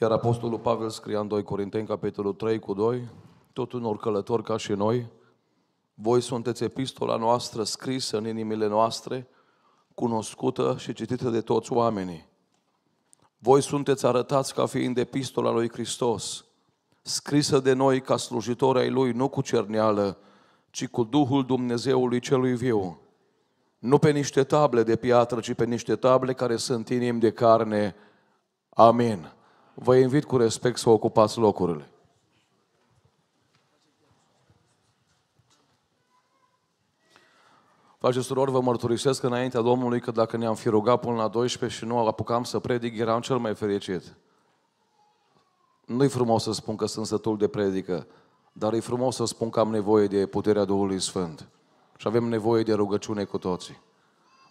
Iar Apostolul Pavel scria în 2 Corinteni, capitolul 3 cu 2, tot unor călători ca și noi, voi sunteți epistola noastră scrisă în inimile noastre, cunoscută și citită de toți oamenii. Voi sunteți arătați ca fiind epistola lui Hristos, scrisă de noi ca slujitori ai Lui, nu cu cerneală, ci cu Duhul Dumnezeului celui viu. Nu pe niște table de piatră, ci pe niște table care sunt inimi de carne. Amin. Vă invit cu respect să ocupați locurile. Face surori, vă mărturisesc înaintea Domnului că dacă ne-am fi rugat până la 12 și nu apucam să predic, eram cel mai fericit. Nu-i frumos să spun că sunt sătul de predică, dar e frumos să spun că am nevoie de puterea Duhului Sfânt. Și avem nevoie de rugăciune cu toții.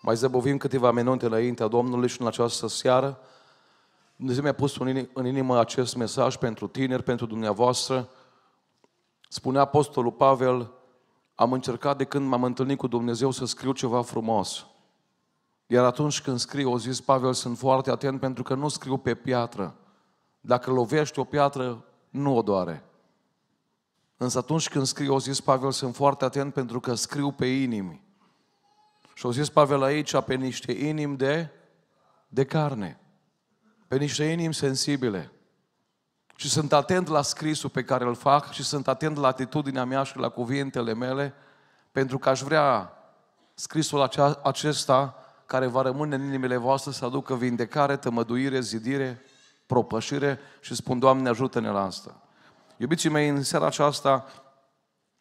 Mai zăbovim câteva minute înaintea Domnului și în această seară Dumnezeu mi-a pus în inimă acest mesaj pentru tineri, pentru dumneavoastră. Spunea Apostolul Pavel, am încercat de când m-am întâlnit cu Dumnezeu să scriu ceva frumos. Iar atunci când scriu, o zis Pavel, sunt foarte atent pentru că nu scriu pe piatră. Dacă lovești o piatră, nu o doare. Însă atunci când scriu, o zis Pavel, sunt foarte atent pentru că scriu pe inimi. Și o zis Pavel aici, pe niște inimi de, de carne. Pe niște inimi sensibile. Și sunt atent la scrisul pe care îl fac și sunt atent la atitudinea mea și la cuvintele mele, pentru că aș vrea scrisul acesta care va rămâne în inimile voastre să aducă vindecare, tămăduire, zidire, propășire și spun, Doamne, ajută-ne la asta. Iubiții mei, în seara aceasta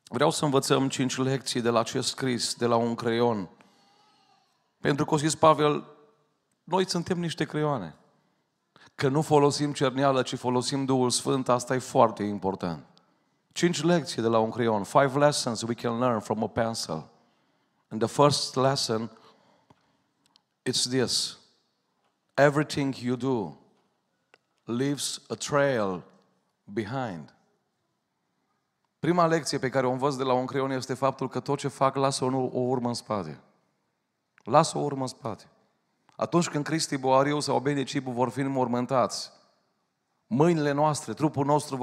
vreau să învățăm cinci lecții de la acest scris, de la un creion. Pentru că o zis Pavel, noi suntem niște creioane. Că nu folosim cerneală, ci folosim Duhul Sfânt, asta e foarte important. Cinci lecții de la un creion. Five lessons we can learn from a pencil. And the first lesson, it's this. Everything you do leaves a trail behind. Prima lecție pe care o învăț de la un creion este faptul că tot ce fac lasă o, o urmă în spate. Lasă o urmă în spate. Atunci când Cristi Boariu sau Beni Cibu vor fi înmormântați, mâinile noastre, trupul nostru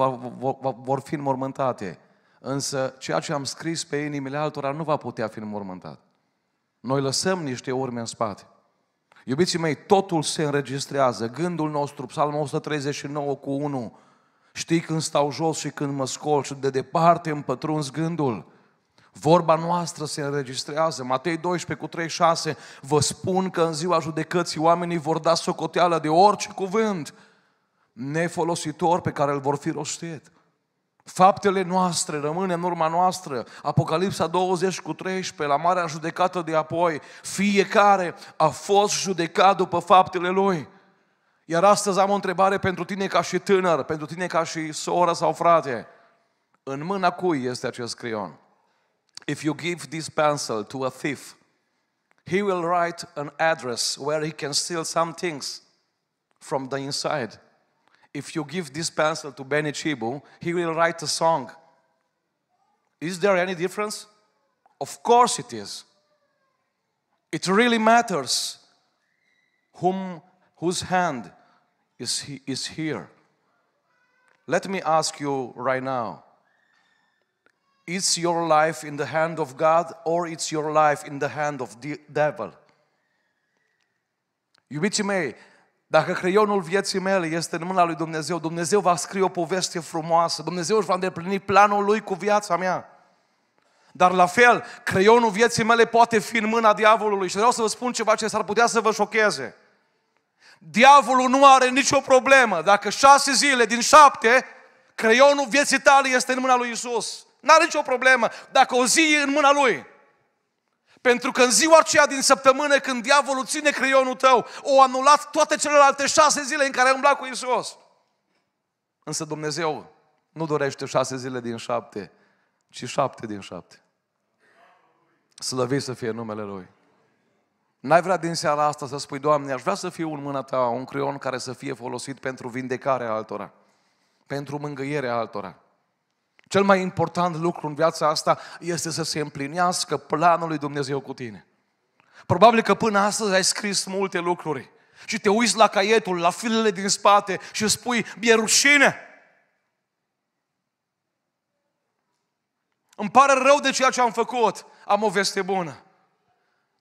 vor fi înmormântate. Însă ceea ce am scris pe inimile altora nu va putea fi înmormântat. Noi lăsăm niște urme în spate. Iubiții mei, totul se înregistrează. Gândul nostru, psalmul 139 cu 1, știi când stau jos și când mă scol și de departe îmi pătrunzi gândul. Vorba noastră se înregistrează. Matei 12 cu 36, vă spun că în ziua judecății oamenii vor da socoteală de orice cuvânt nefolositor pe care îl vor fi rostit. Faptele noastre rămân în urma noastră. Apocalipsa 20 cu 13, la marea judecată de apoi, fiecare a fost judecat după faptele lui. Iar astăzi am o întrebare pentru tine ca și tânăr, pentru tine ca și soră sau frate. În mâna cui este acest creion? If you give this pencil to a thief, he will write an address where he can steal some things from the inside. If you give this pencil to Benny Chibu, he will write a song. Is there any difference? Of course it is. It really matters whom, whose hand is, he, is here. Let me ask you right now is your life in the hand of God or it's your life in the hand of the devil? Iubiții mei, dacă creionul vieții mele este în mâna lui Dumnezeu, Dumnezeu va scrie o poveste frumoasă, Dumnezeu își va îndeplini planul lui cu viața mea. Dar la fel, creionul vieții mele poate fi în mâna diavolului și vreau să vă spun ceva ce s-ar putea să vă șocheze. Diavolul nu are nicio problemă dacă șase zile din șapte creionul vieții tale este în mâna lui Isus. N-are nicio problemă dacă o zi e în mâna lui. Pentru că în ziua aceea din săptămână, când diavolul ține creionul tău, o anulat toate celelalte șase zile în care ai umblat cu Isus. Însă Dumnezeu nu dorește șase zile din șapte, ci șapte din șapte. Slăvit să fie numele Lui. N-ai vrea din seara asta să spui, Doamne, aș vrea să fiu în mâna Ta un creion care să fie folosit pentru vindecarea altora, pentru mângâierea altora. Cel mai important lucru în viața asta este să se împlinească planul lui Dumnezeu cu tine. Probabil că până astăzi ai scris multe lucruri. Și te uiți la caietul, la filele din spate și spui, mi-e rușine. Îmi pare rău de ceea ce am făcut. Am o veste bună.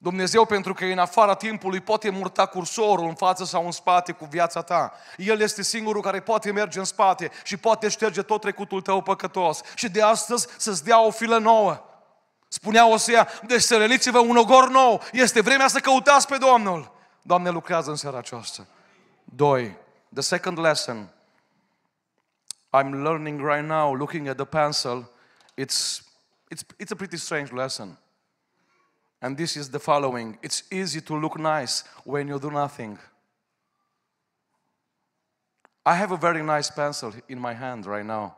Dumnezeu, pentru că e în afara timpului, poate murta cursorul în față sau în spate cu viața ta. El este singurul care poate merge în spate și poate șterge tot trecutul tău păcătos. Și de astăzi să-ți dea o filă nouă. Spunea Osea, deci să reliți-vă un ogor nou. Este vremea să căutați pe Domnul. Doamne, lucrează în seara aceasta. Doi. The second lesson I'm learning right now, looking at the pencil, it's, it's, it's a pretty strange lesson. And this is the following It's easy to look nice when you do nothing. I have a very nice pencil in my hand right now.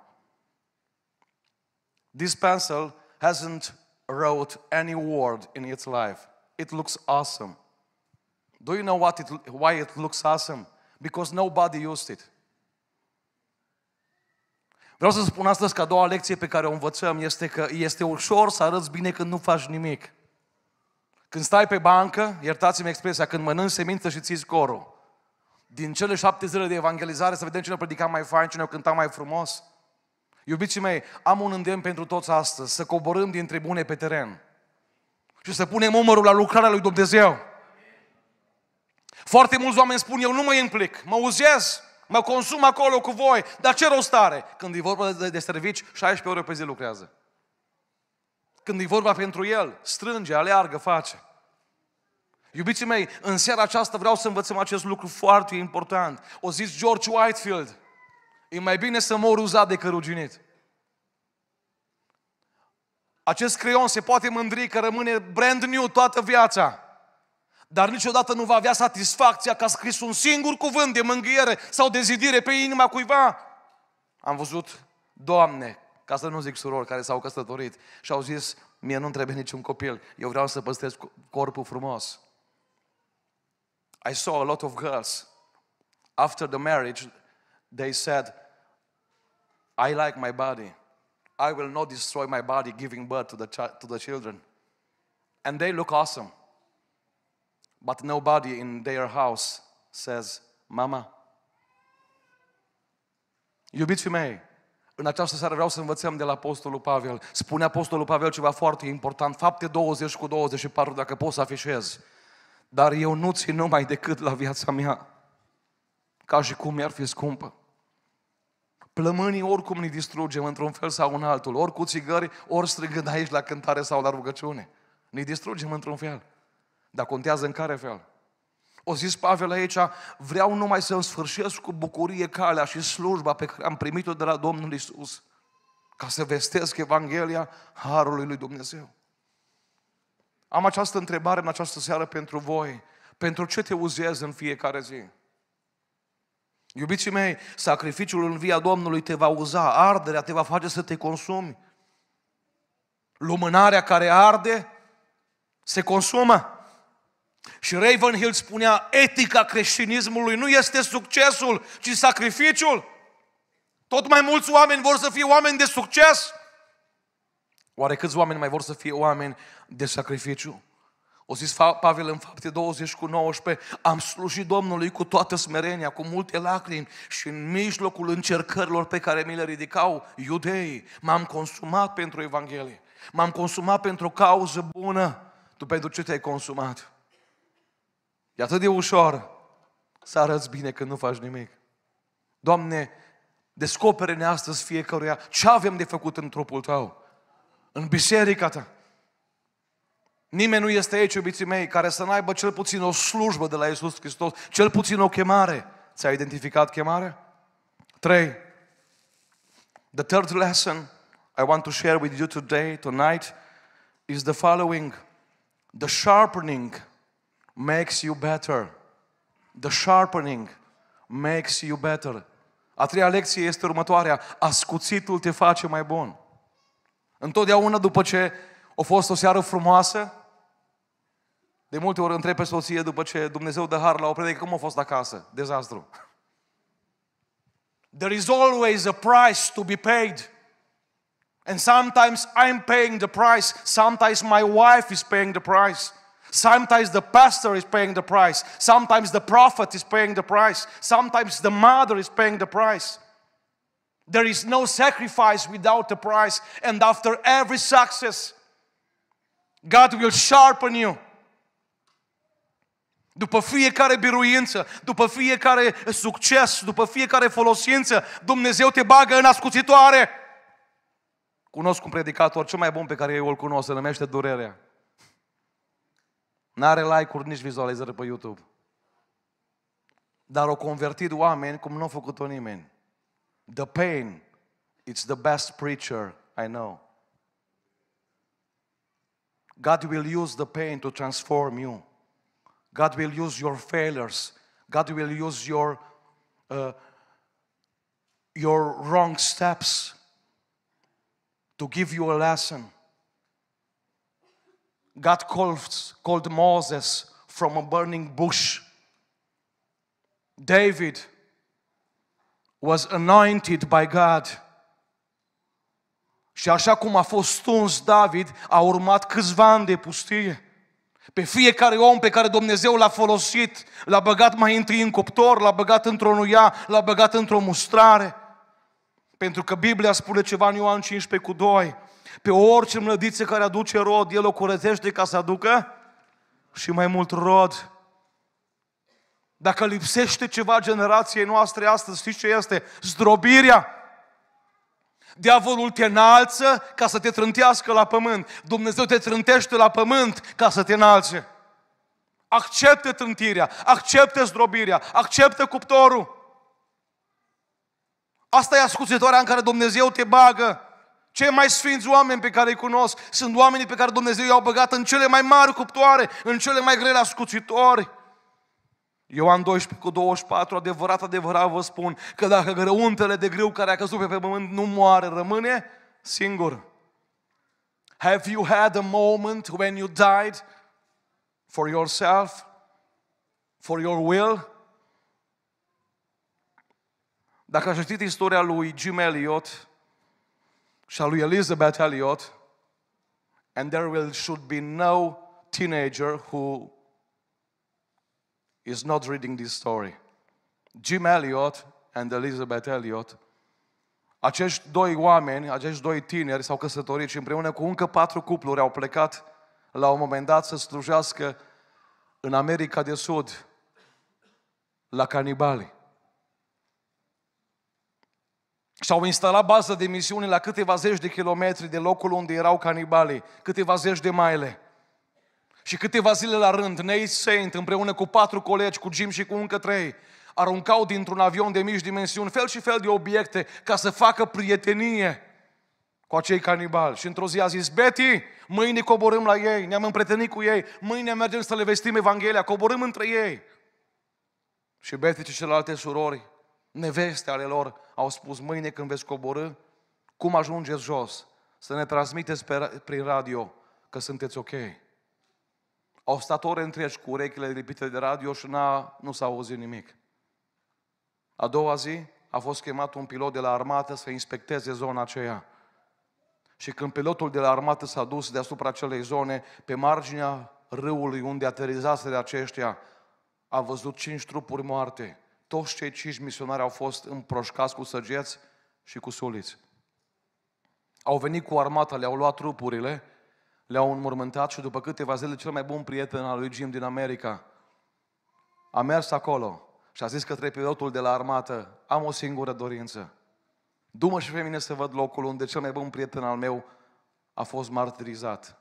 This pencil hasn't wrote any word in its life. It looks awesome. Do you know what it, why it looks awesome? Because nobody used it. Vreau să spun astăzi că a doua lecție pe care o învățăm este că este ușor să arăți bine când nu faci nimic. Când stai pe bancă, iertați-mi expresia, când mănânci semință și ții scorul. Din cele șapte zile de evangelizare să vedem cine a predicat mai fain, cine a cântat mai frumos. Iubiții mei, am un îndemn pentru toți astăzi, să coborâm din tribune pe teren și să punem umărul la lucrarea lui Dumnezeu. Foarte mulți oameni spun, eu nu mă implic, mă uzez, mă consum acolo cu voi, dar ce rost are? Când e vorba de, de servici, 16 ore pe zi lucrează. Când e vorba pentru el, strânge, aleargă, face. Iubiții mei, în seara aceasta vreau să învățăm acest lucru foarte important. O zis George Whitefield, e mai bine să mor uzat decât ruginit. Acest creion se poate mândri că rămâne brand new toată viața. Dar niciodată nu va avea satisfacția că a scris un singur cuvânt de mângâiere sau de zidire pe inima cuiva. Am văzut doamne ca să nu zic surori care s-au căsătorit și au zis, mie nu trebuie niciun copil, eu vreau să păstrez corpul frumos. I saw a lot of girls. After the marriage, they said, I like my body. I will not destroy my body giving birth to the, to the children. And they look awesome. But nobody in their house says, Mama. Iubiți mei, în această seară vreau să învățăm de la Apostolul Pavel. Spune Apostolul Pavel ceva foarte important, fapte 20 cu 24, dacă poți să afișez. Dar eu nu țin numai decât la viața mea, ca și cum mi-ar fi scumpă. Plămânii oricum ne distrugem într-un fel sau în altul, ori cu țigări, ori strigând aici la cântare sau la rugăciune. Ne distrugem într-un fel. Dar contează în care fel. O zis Pavel aici, vreau numai să-mi sfârșesc cu bucurie calea și slujba pe care am primit-o de la Domnul Isus, ca să vestesc Evanghelia Harului lui Dumnezeu. Am această întrebare în această seară pentru voi. Pentru ce te uzezi în fiecare zi? Iubiții mei, sacrificiul în via Domnului te va uza, arderea te va face să te consumi. Lumânarea care arde se consumă. Și Ravenhill spunea, etica creștinismului nu este succesul, ci sacrificiul. Tot mai mulți oameni vor să fie oameni de succes. Oare câți oameni mai vor să fie oameni de sacrificiu? O zis Pavel în fapte 20 cu 19, am slujit Domnului cu toată smerenia, cu multe lacrimi și în mijlocul încercărilor pe care mi le ridicau iudeii, m-am consumat pentru Evanghelie. M-am consumat pentru o cauză bună. Tu pentru ce te-ai consumat? E atât de ușor să arăți bine când nu faci nimic. Doamne, descopere-ne astăzi fiecăruia ce avem de făcut în trupul Tău, în biserica Ta. Nimeni nu este aici, iubiții mei, care să n-aibă cel puțin o slujbă de la Isus Hristos, cel puțin o chemare. Ți-a identificat chemarea? Trei. The third lesson I want to share with you today, tonight, is the following. The sharpening makes you better. The sharpening makes you better. A treia lecție este următoarea. Ascuțitul te face mai bun. Întotdeauna după ce a fost o seară frumoasă, de multe ori întreb pe soție după ce Dumnezeu dă har la o predică, cum a fost acasă? Dezastru. There is always a price to be paid. And sometimes I'm paying the price. Sometimes my wife is paying the price. Sometimes the pastor is paying the price. Sometimes the prophet is paying the price. Sometimes the mother is paying the price. There is no sacrifice without a price. And after every success, God will sharpen you. După fiecare biruință, după fiecare succes, după fiecare folosință, Dumnezeu te bagă în ascuțitoare. Cunosc un predicator cel mai bun pe care eu îl cunosc, se numește Durerea. N-are like-uri, nici vizualizări pe YouTube. Dar o convertit oameni cum nu a făcut-o nimeni. The pain, it's the best preacher I know. God will use the pain to transform you. God will use your failures. God will use your, uh, your wrong steps to give you a lesson. God called, called Moses from a burning bush. David was anointed by God. Și așa cum a fost stuns David, a urmat câțiva ani de pustie. Pe fiecare om pe care Dumnezeu l-a folosit, l-a băgat mai întâi în cuptor, l-a băgat într-o nuia, l-a băgat într-o mustrare. Pentru că Biblia spune ceva în Ioan 15 cu 2. Pe orice mlădiță care aduce rod, El o curățește ca să aducă și mai mult rod. Dacă lipsește ceva generației noastre astăzi, știți ce este? Zdrobirea. Diavolul te înalță ca să te trântească la pământ. Dumnezeu te trântește la pământ ca să te înalțe. Acceptă trântirea, acceptă zdrobirea, acceptă cuptorul. Asta e ascuțitoarea în care Dumnezeu te bagă. Cei mai sfinți oameni pe care îi cunosc sunt oamenii pe care Dumnezeu i-au băgat în cele mai mari cuptoare, în cele mai grele ascuțitori. Ioan 12 cu 24, adevărat, adevărat vă spun că dacă grăuntele de grâu care a căzut pe pământ nu moare, rămâne singur. Have you had a moment when you died for yourself, for your will? Dacă aș citit istoria lui Jim Elliot și a lui Elizabeth Elliot, and there will should be no teenager who is not reading this story. Jim Elliot and Elizabeth Elliot, acești doi oameni, acești doi tineri s-au căsătorit și împreună cu încă patru cupluri au plecat la un moment dat să slujească în America de Sud la canibali. Și-au instalat bază de misiune la câteva zeci de kilometri de locul unde erau canibalii, câteva zeci de maile. Și câteva zile la rând, Nate Saint, împreună cu patru colegi, cu Jim și cu încă trei, aruncau dintr-un avion de mici dimensiuni fel și fel de obiecte ca să facă prietenie cu acei canibali. Și într-o zi a zis, Betty, mâine coborâm la ei, ne-am împretenit cu ei, mâine mergem să le vestim Evanghelia, coborâm între ei. Și Betty și celelalte surori, neveste ale lor, au spus, mâine când veți coborâ, cum ajungeți jos, să ne transmiteți pe, prin radio că sunteți ok. Au stat ore întregi cu urechile lipite de radio și n-a, nu s-a auzit nimic. A doua zi a fost chemat un pilot de la armată să inspecteze zona aceea. Și când pilotul de la armată s-a dus deasupra acelei zone, pe marginea râului unde aterizase de aceștia, a văzut cinci trupuri moarte. Toți cei cinci misionari au fost împroșcați cu săgeți și cu suliți. Au venit cu armata, le-au luat trupurile le-au înmormântat și după câteva zile cel mai bun prieten al lui Jim din America a mers acolo și a zis către pilotul de la armată, am o singură dorință. Du-mă și pe mine să văd locul unde cel mai bun prieten al meu a fost martirizat.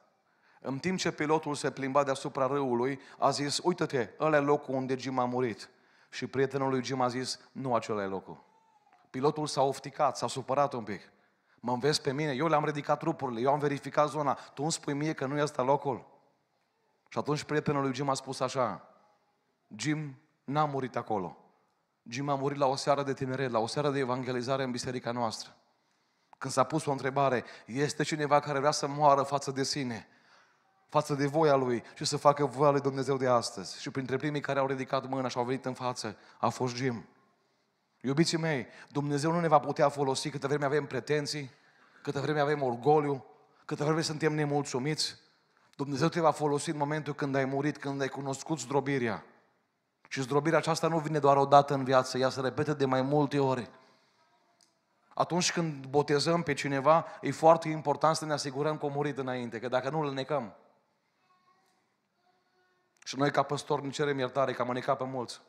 În timp ce pilotul se plimba deasupra râului, a zis, uită-te, ăla e locul unde Jim a murit. Și prietenul lui Jim a zis, nu acela e locul. Pilotul s-a ofticat, s-a supărat un pic. Mă înveți pe mine, eu le-am ridicat trupurile, eu am verificat zona, tu îmi spui mie că nu este locul. Și atunci prietenul lui Jim a spus așa, Jim n-a murit acolo. Jim a murit la o seară de tineret, la o seară de evangelizare în biserica noastră. Când s-a pus o întrebare, este cineva care vrea să moară față de sine, față de voia lui și să facă voia lui Dumnezeu de astăzi. Și printre primii care au ridicat mâna și au venit în față, a fost Jim. Iubiții mei, Dumnezeu nu ne va putea folosi câtă vreme avem pretenții, câtă vreme avem orgoliu, câtă vreme suntem nemulțumiți. Dumnezeu te va folosi în momentul când ai murit, când ai cunoscut zdrobirea. Și zdrobirea aceasta nu vine doar o dată în viață, ea se repete de mai multe ori. Atunci când botezăm pe cineva, e foarte important să ne asigurăm că a murit înainte, că dacă nu îl necăm. Și noi ca păstori ne cerem iertare, că am necat pe mulți.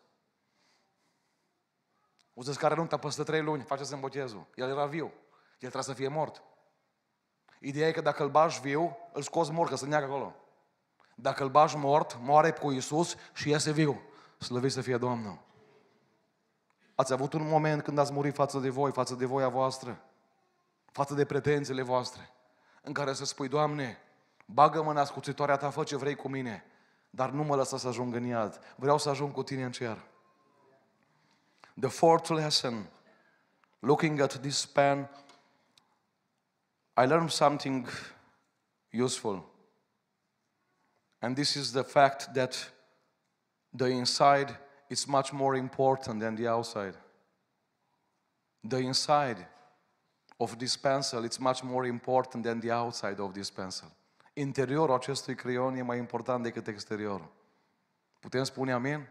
Uzeți care nu peste trei luni, faceți botezul. El era viu. El trebuie să fie mort. Ideea e că dacă îl bași viu, îl scoți mort, că să neagă acolo. Dacă îl bași mort, moare cu Isus și iese viu. Slăvit să fie Domnul. Ați avut un moment când ați murit față de voi, față de voia voastră, față de pretențiile voastre, în care să spui, Doamne, bagă-mă în ascuțitoarea ta, fă ce vrei cu mine, dar nu mă lăsa să ajung în iad. Vreau să ajung cu tine în cer. The fourth lesson, looking at this pen, I learned something useful. And this is the fact that the inside is much more important than the outside. The inside of this pencil is much more important than the outside of this pencil. Interiorul acestui creion e mai important decât exteriorul. Putem spune amin?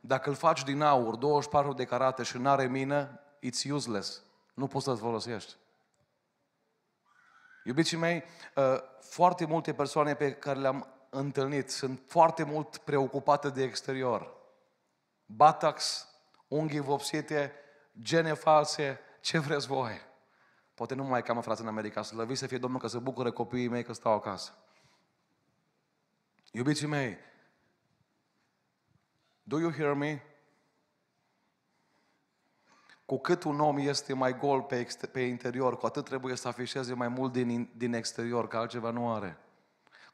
Dacă îl faci din aur, 24 de carate și nu are mină, it's useless. Nu poți să-l folosești. Iubiții mei, uh, foarte multe persoane pe care le-am întâlnit sunt foarte mult preocupate de exterior. Batax, unghii vopsite, gene false, ce vreți voi? Poate nu mai cam frați în America, să lăviți să fie Domnul că se bucură copiii mei că stau acasă. Iubiții mei, do you hear me? Cu cât un om este mai gol pe, exter- pe interior, cu atât trebuie să afișeze mai mult din, din exterior, că altceva nu are.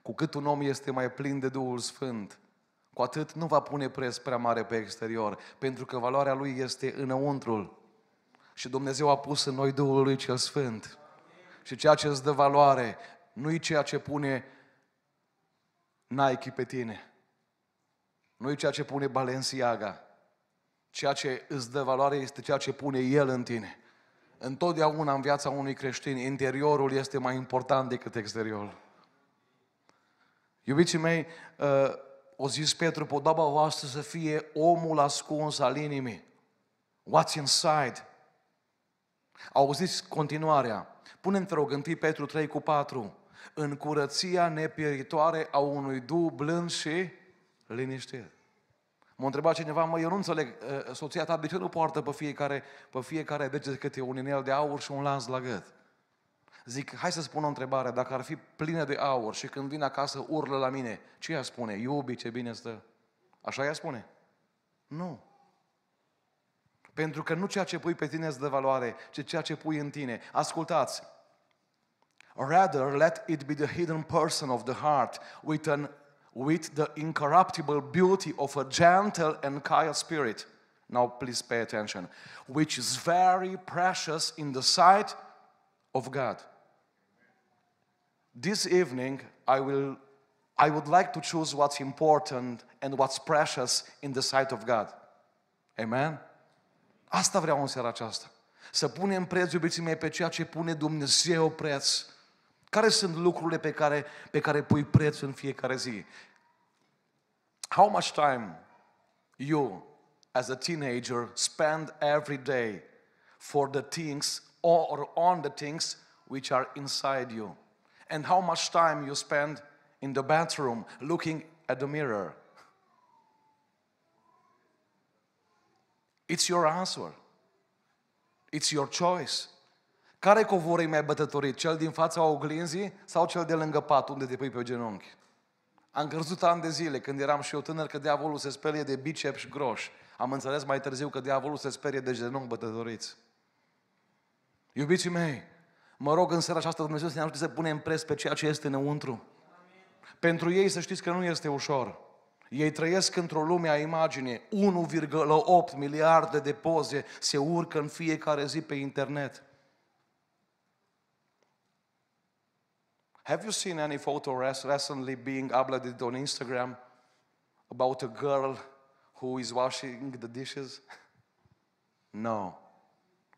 Cu cât un om este mai plin de Duhul Sfânt, cu atât nu va pune preț prea mare pe exterior, pentru că valoarea lui este înăuntrul. Și Dumnezeu a pus în noi Duhul lui cel Sfânt. Și ceea ce îți dă valoare, nu e ceea ce pune Nike pe tine. Nu e ceea ce pune Balenciaga. Ceea ce îți dă valoare este ceea ce pune El în tine. Întotdeauna în viața unui creștin, interiorul este mai important decât exteriorul. Iubiții mei, uh, o zis Petru, podoba voastră să fie omul ascuns al inimii. What's inside? Auziți continuarea. Punem, te rog, 1 Petru 3 cu 4. În curăția nepieritoare a unui du blând și liniștit. M-a întrebat cineva, mă, eu nu înțeleg, uh, soția ta de ce nu poartă pe fiecare, pe fiecare deget câte un inel de aur și un lans la gât? Zic, hai să spun o întrebare, dacă ar fi plină de aur și când vine acasă urlă la mine, ce ea spune? Iubi, ce bine stă. Așa ea spune? Nu. Pentru că nu ceea ce pui pe tine îți dă valoare, ci ceea ce pui în tine. Ascultați. Rather, let it be the hidden person of the heart with, an, with the incorruptible beauty of a gentle and quiet spirit. Now, please pay attention. Which is very precious in the sight of God. This evening, I, will, I would like to choose what's important and what's precious in the sight of God. Amen? Asta vreau în seara aceasta. Să punem preț, iubiții mei, pe ceea ce pune Dumnezeu preț. Care sunt lucrurile pe care, pe care pui preț în fiecare zi? How much time you, as a teenager, spend every day for the things or on the things which are inside you? and how much time you spend in the bathroom looking at the mirror. It's your answer. It's your choice. Care covor e mai bătătorit? Cel din fața oglinzii sau cel de lângă pat unde te pui pe genunchi? Am crezut ani de zile, când eram și eu tânăr, că diavolul se sperie de biceps și groși. Am înțeles mai târziu că diavolul se sperie de genunchi bătătoriți. Iubiții mei, Mă rog în seara aceasta Dumnezeu să ne ajute să punem pres pe ceea ce este înăuntru. Pentru ei să știți că nu este ușor. Ei trăiesc într-o lume a imagine. 1,8 miliarde de poze se urcă în fiecare zi pe internet. Have you seen any photo recently being uploaded on Instagram about a girl who is washing the dishes? No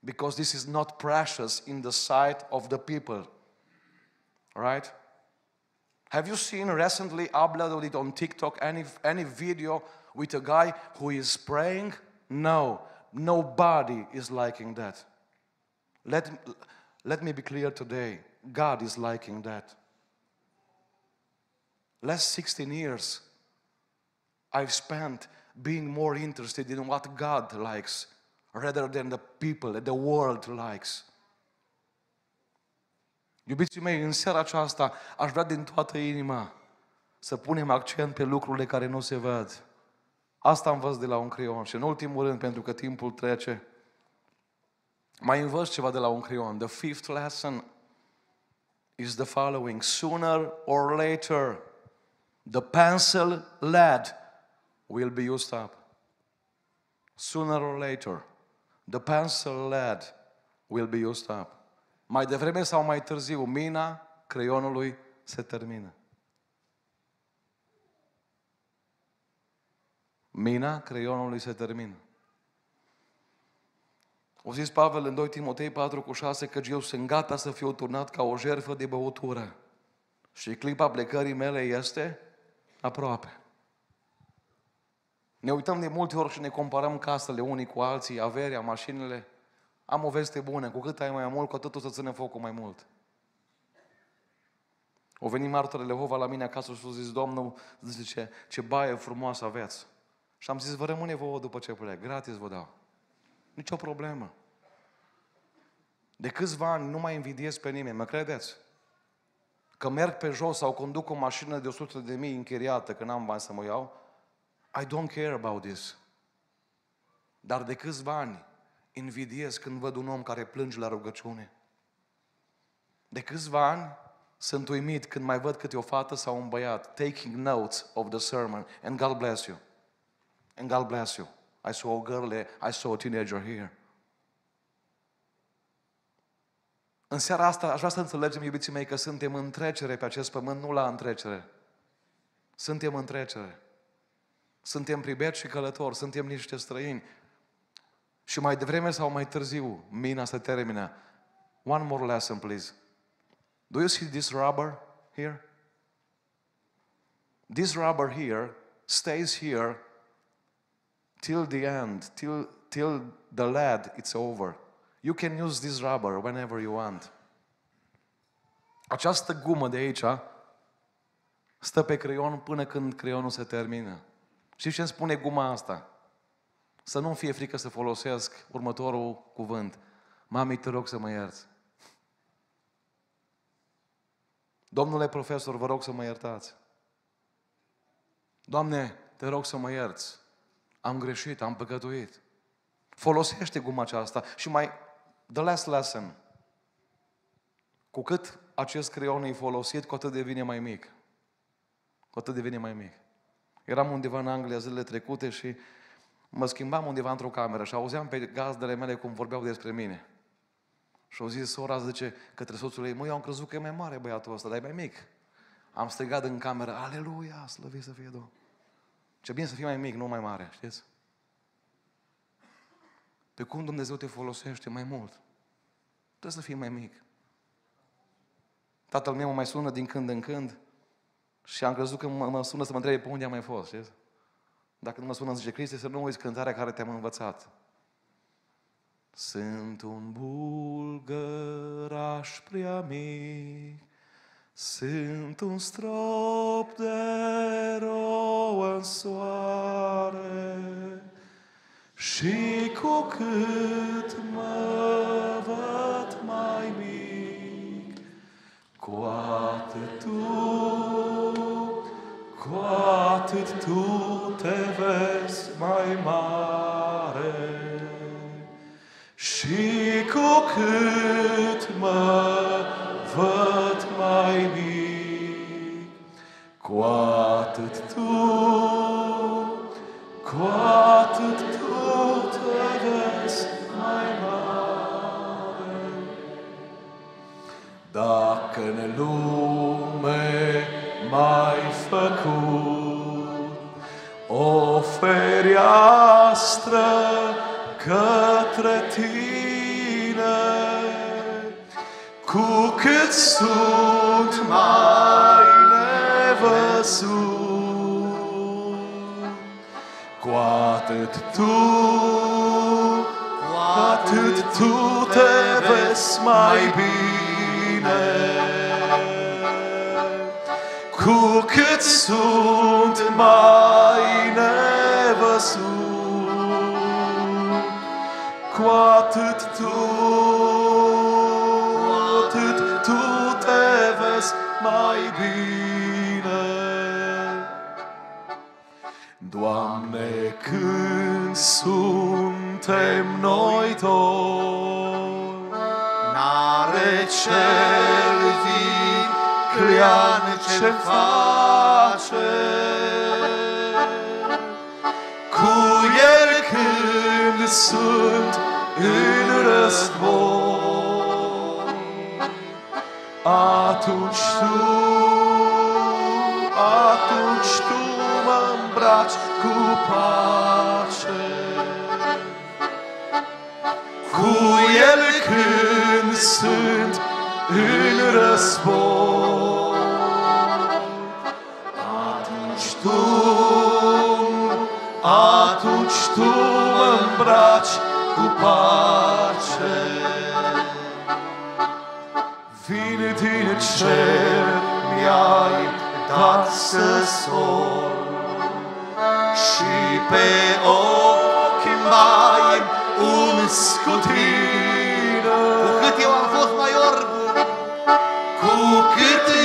because this is not precious in the sight of the people. Right? Have you seen recently uploaded on TikTok any, any video with a guy who is praying? No, nobody is liking that. Let, let me be clear today God is liking that. Last 16 years, I've spent being more interested in what God likes rather than the people that the world likes. Iubiții mei, în seara aceasta aș vrea din toată inima să punem accent pe lucrurile care nu se văd. Asta învăț de la un creion și în ultimul rând, pentru că timpul trece, mai învăț ceva de la un creion. The fifth lesson is the following. Sooner or later, the pencil lead will be used up. Sooner or later, the pencil lead will be used up. Mai devreme sau mai târziu, mina creionului se termină. Mina creionului se termină. O zis Pavel în 2 Timotei 4 cu 6 că eu sunt gata să fiu turnat ca o jertfă de băutură. Și clipa plecării mele este aproape. Ne uităm de multe ori și ne comparăm casele unii cu alții, averea, mașinile. Am o veste bună, cu cât ai mai mult, cu atât o să ține focul mai mult. O venit martorele Hova la mine acasă și a zis, Domnul, zice, ce baie frumoasă aveți. Și am zis, vă rămâne vouă după ce plec, gratis vă dau. Nici o problemă. De câțiva ani nu mai invidiez pe nimeni, mă credeți? Că merg pe jos sau conduc o mașină de 100 de mii închiriată, că n-am bani să mă iau, I don't care about this. Dar de câțiva ani invidiez când văd un om care plânge la rugăciune. De câțiva ani sunt uimit când mai văd câte o fată sau un băiat taking notes of the sermon and God bless you. And God bless you. I saw a girl there, I saw a teenager here. În seara asta aș vrea să înțelegem, iubiții mei, că suntem în trecere pe acest pământ, nu la întrecere. Suntem în trecere. Suntem pribești și călători, suntem niște străini. Și mai devreme sau mai târziu, mina se termină. One more lesson, please. Do you see this rubber here? This rubber here stays here till the end, till, till the lead it's over. You can use this rubber whenever you want. Această gumă de aici stă pe creion până când creionul se termină. Și ce îmi spune guma asta? Să nu fie frică să folosesc următorul cuvânt. Mami, te rog să mă ierți. Domnule profesor, vă rog să mă iertați. Doamne, te rog să mă ierți. Am greșit, am păcătuit. Folosește guma aceasta și mai, the last lesson. Cu cât acest creion e folosit, cu atât devine mai mic. Cu atât devine mai mic. Eram undeva în Anglia zilele trecute și mă schimbam undeva într-o cameră și auzeam pe gazdele mele cum vorbeau despre mine. Și au zis sora, zice, către soțul ei, măi, eu am crezut că e mai mare băiatul ăsta, dar e mai mic. Am strigat în cameră, aleluia, slăvit să fie Domnul. Ce bine să fii mai mic, nu mai mare, știți? Pe cum Dumnezeu te folosește mai mult. Trebuie să fii mai mic. Tatăl meu mă mai sună din când în când și am crezut că mă, mă sună să mă întrebe pe unde am mai fost, știți? Dacă nu mă sună, zice, Cristi, să nu uiți cântarea care te-am învățat. Sunt un bulgăraș prea mic, sunt un strop de rouă în soare și cu cât mă văd mai mic, cu atât tu, cu atât tu te vezi mai mare. Și cu cât mă văd mai mic, cu atât tu, cu atât tu te vezi mai mare. Dacă în lume mai făcut o fereastră către tine, cu cât sunt mai văzut, cu atât tu, cu atât tu te vezi mai bine. Cu cât sunt mai nevăzut, cu atât tu, cu atât tu te vezi mai bine. Doamne, când suntem noi doi, N-are cel vin crean ce face. cu El când sunt în război, atunci tu, atunci tu mă îmbraci cu pace. Cu El când sunt în război, atunci tu, atunci tu mă îmbraci cu pace. Vine din cer, mi-ai dat să sor. Și pe ochi mai uns cu Cu cât eu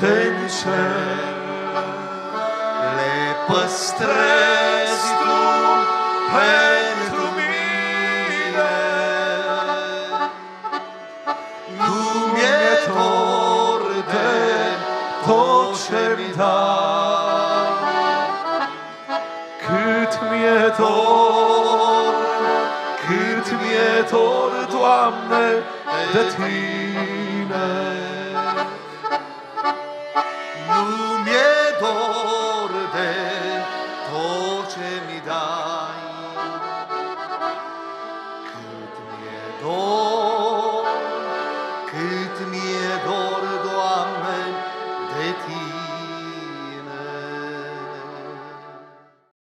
câte în cer le păstrezi tu pentru mine. nu mi-e dor de tot ce-mi dai. Cât mi-e dor, cât mi-e dor, Doamne, de Tine.